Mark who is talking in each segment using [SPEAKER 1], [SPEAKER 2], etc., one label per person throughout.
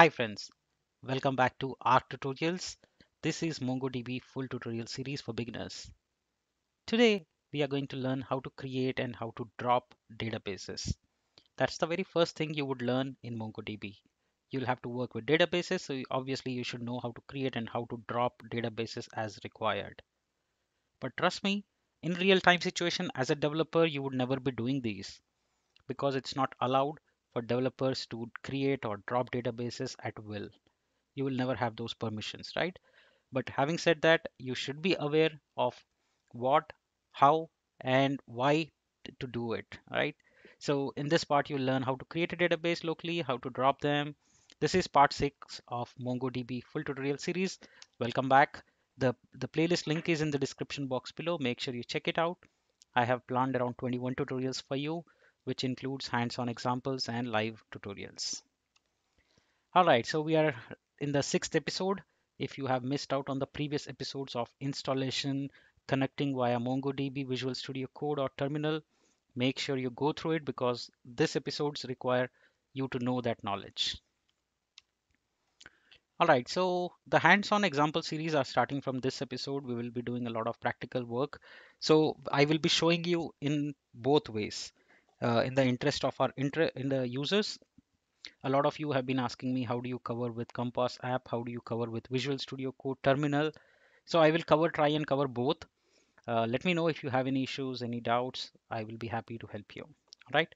[SPEAKER 1] Hi friends, welcome back to ARC Tutorials. This is MongoDB full tutorial series for beginners. Today we are going to learn how to create and how to drop databases. That's the very first thing you would learn in MongoDB. You'll have to work with databases, so obviously you should know how to create and how to drop databases as required. But trust me, in real-time situation as a developer, you would never be doing these because it's not allowed for developers to create or drop databases at will. You will never have those permissions, right? But having said that, you should be aware of what, how, and why to do it, right? So in this part, you'll learn how to create a database locally, how to drop them. This is part six of MongoDB full tutorial series. Welcome back. The, the playlist link is in the description box below. Make sure you check it out. I have planned around 21 tutorials for you which includes hands-on examples and live tutorials. All right, so we are in the sixth episode. If you have missed out on the previous episodes of installation, connecting via MongoDB, Visual Studio Code or Terminal, make sure you go through it because this episodes require you to know that knowledge. All right, so the hands-on example series are starting from this episode. We will be doing a lot of practical work. So I will be showing you in both ways uh, in the interest of our inter in the users a lot of you have been asking me how do you cover with compass app? How do you cover with visual studio code terminal? So i will cover try and cover both. Uh, let me know if you have any issues any doubts. I will be happy to help you. All right?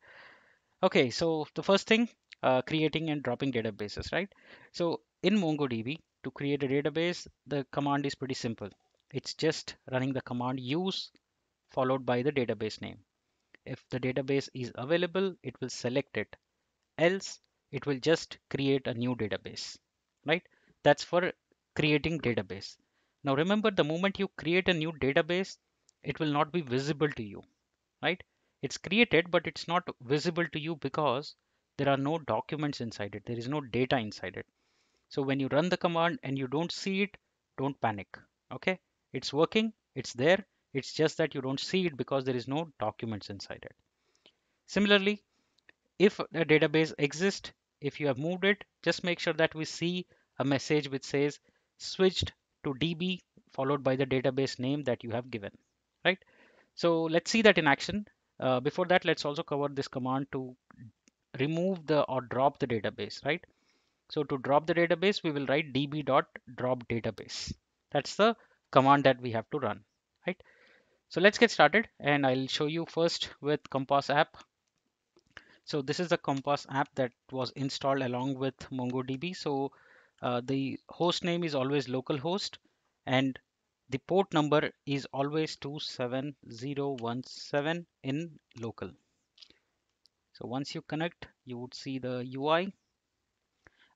[SPEAKER 1] Okay so the first thing uh, creating and dropping databases right? So in mongodb to create a database the command is pretty simple. It's just running the command use followed by the database name if the database is available, it will select it. Else, it will just create a new database, right? That's for creating database. Now remember, the moment you create a new database, it will not be visible to you, right? It's created, but it's not visible to you because there are no documents inside it. There is no data inside it. So when you run the command and you don't see it, don't panic. Okay, it's working, it's there, it's just that you don't see it because there is no documents inside it. Similarly, if a database exists, if you have moved it, just make sure that we see a message which says switched to DB followed by the database name that you have given, right? So let's see that in action. Uh, before that, let's also cover this command to remove the or drop the database, right? So to drop the database, we will write db.drop database. That's the command that we have to run, right? So let's get started and I'll show you first with Compass app. So this is the Compass app that was installed along with MongoDB. So uh, the host name is always localhost and the port number is always 27017 in local. So once you connect, you would see the UI.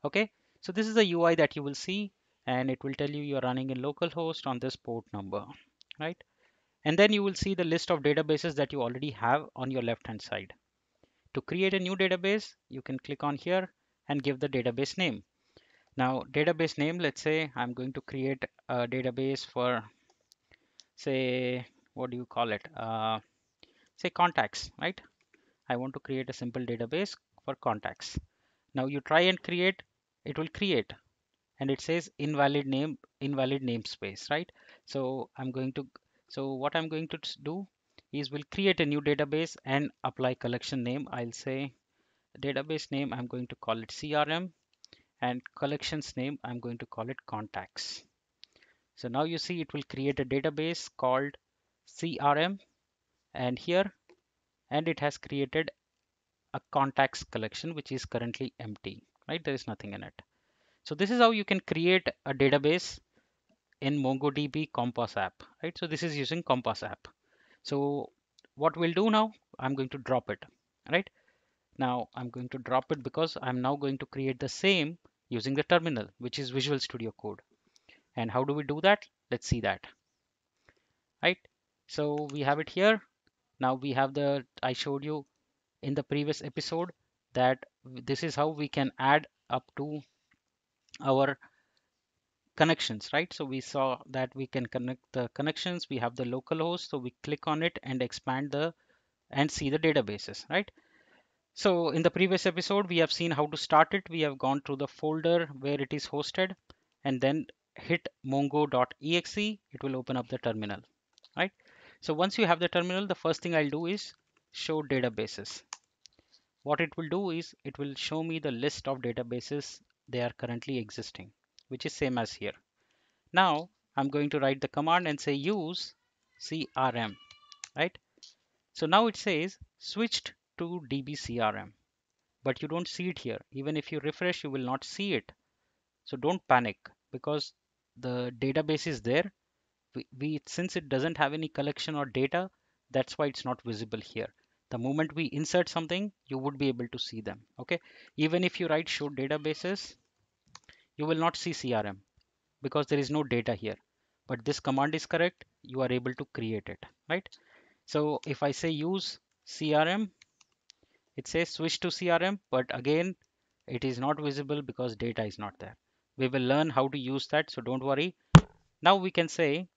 [SPEAKER 1] Okay, so this is the UI that you will see and it will tell you you're running in localhost on this port number, right? And then you will see the list of databases that you already have on your left hand side. To create a new database, you can click on here and give the database name. Now database name, let's say I'm going to create a database for say, what do you call it? Uh, say contacts, right? I want to create a simple database for contacts. Now you try and create, it will create and it says invalid name, invalid namespace, right? So I'm going to so what I'm going to do is we'll create a new database and apply collection name. I'll say database name, I'm going to call it CRM and collections name, I'm going to call it contacts. So now you see it will create a database called CRM and here and it has created a contacts collection which is currently empty, right? There is nothing in it. So this is how you can create a database in MongoDB Compass app, right? So this is using Compass app. So what we'll do now, I'm going to drop it, right? Now I'm going to drop it because I'm now going to create the same using the terminal, which is Visual Studio Code. And how do we do that? Let's see that, right? So we have it here. Now we have the, I showed you in the previous episode that this is how we can add up to our connections, right? So we saw that we can connect the connections. We have the local host. So we click on it and expand the and see the databases, right? So in the previous episode, we have seen how to start it. We have gone through the folder where it is hosted and then hit mongo.exe. It will open up the terminal, right? So once you have the terminal, the first thing I'll do is show databases. What it will do is it will show me the list of databases they are currently existing, which is same as here. Now I'm going to write the command and say use CRM, right? So now it says switched to DBCRM, but you don't see it here. Even if you refresh, you will not see it. So don't panic because the database is there. We, we since it doesn't have any collection or data, that's why it's not visible here. The moment we insert something, you would be able to see them. Okay. Even if you write show databases, you will not see CRM because there is no data here. But this command is correct. You are able to create it, right? So if I say use CRM, it says switch to CRM, but again, it is not visible because data is not there. We will learn how to use that, so don't worry. Now we can say,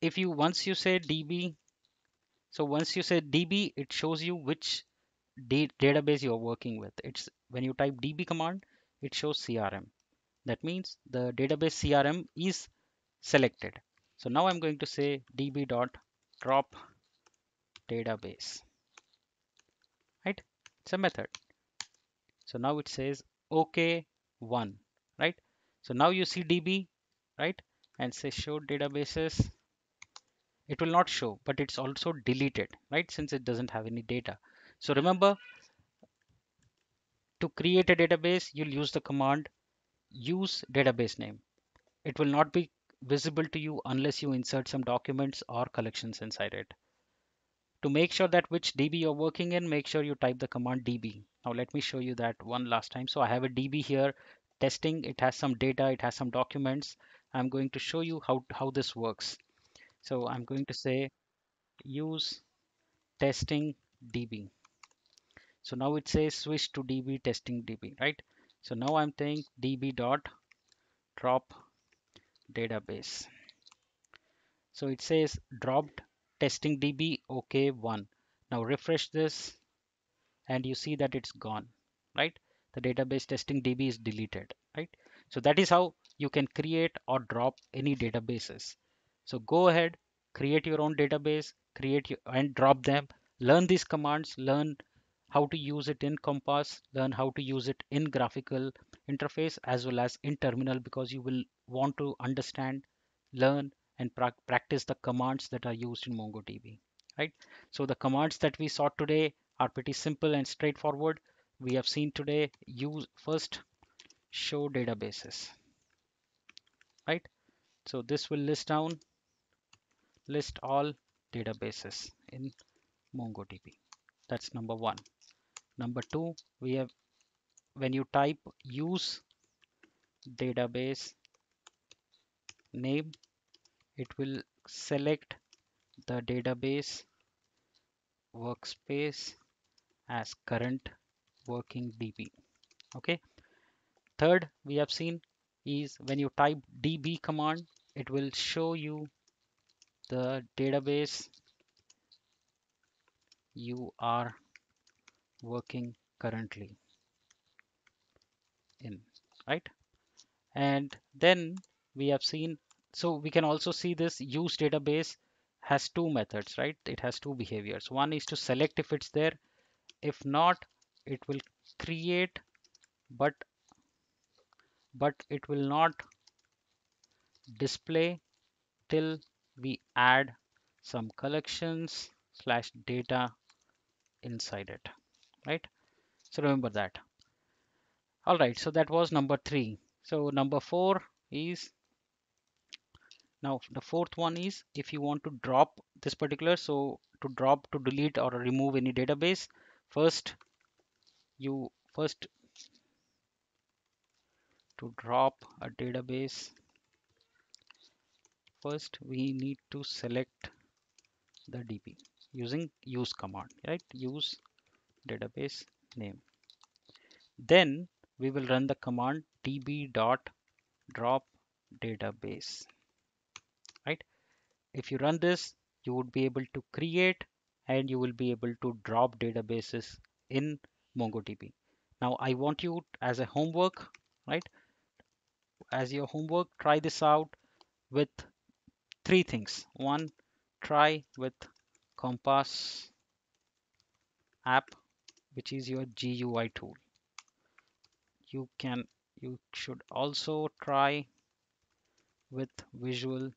[SPEAKER 1] if you once you say DB, so once you say DB, it shows you which database you're working with. It's when you type DB command, it shows CRM. That means the database CRM is selected. So now I'm going to say db.drop database right? It's a method. So now it says ok1 right? So now you see db right? And say show databases. It will not show but it's also deleted right? Since it doesn't have any data. So remember to create a database you'll use the command use database name it will not be visible to you unless you insert some documents or collections inside it to make sure that which DB you're working in, make sure you type the command DB. Now let me show you that one last time. So I have a DB here testing. It has some data. It has some documents. I'm going to show you how, how this works. So I'm going to say use testing DB. So now it says switch to DB testing DB, right? So now I'm saying DB dot drop database. So it says dropped testing db okay one. Now refresh this and you see that it's gone right? The database testing db is deleted right? So that is how you can create or drop any databases. So go ahead create your own database create your, and drop them. Learn these commands learn how to use it in compass learn how to use it in graphical interface as well as in terminal because you will want to understand learn and pra practice the commands that are used in MongoDB, right? So the commands that we saw today are pretty simple and straightforward. We have seen today use first show databases, right? So this will list down, list all databases in MongoDB. That's number one. Number two, we have when you type use database name it will select the database workspace as current working DB. Okay. Third, we have seen is when you type DB command, it will show you the database you are working currently in, right? And then we have seen so we can also see this use database has two methods, right? It has two behaviors. One is to select if it's there. If not, it will create, but but it will not display till we add some collections slash data inside it, right? So remember that. All right, so that was number three. So number four is now the fourth one is if you want to drop this particular so to drop to delete or remove any database first you first to drop a database first we need to select the DB using use command right use database name then we will run the command db dot drop database right if you run this you would be able to create and you will be able to drop databases in MongoDB. Now I want you as a homework, right? As your homework, try this out with three things. One, try with Compass app, which is your GUI tool. You can, you should also try with Visual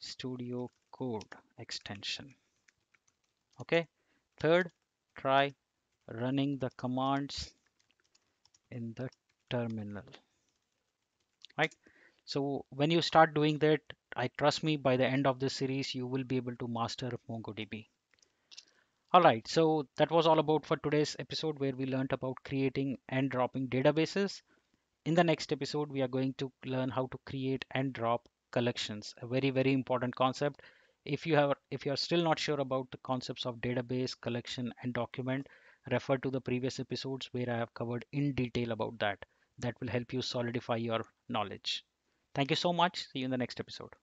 [SPEAKER 1] Studio Code extension. Okay. Third, try running the commands in the terminal right so when you start doing that i trust me by the end of this series you will be able to master mongodb all right so that was all about for today's episode where we learned about creating and dropping databases. In the next episode we are going to learn how to create and drop collections. A very very important concept. If you have if you are still not sure about the concepts of database collection and document refer to the previous episodes where i have covered in detail about that. That will help you solidify your knowledge. Thank you so much. See you in the next episode